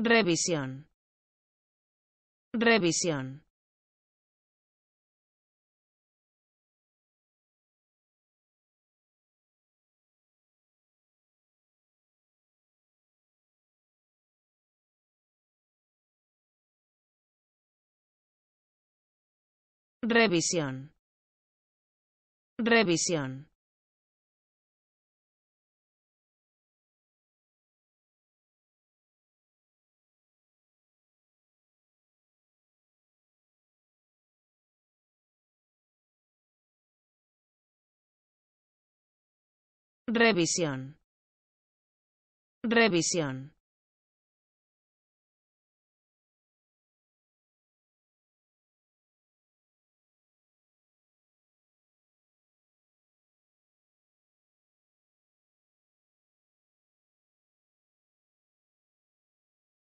Revisión. Revisión. Revisión. Revisión. Revisión. Revisión.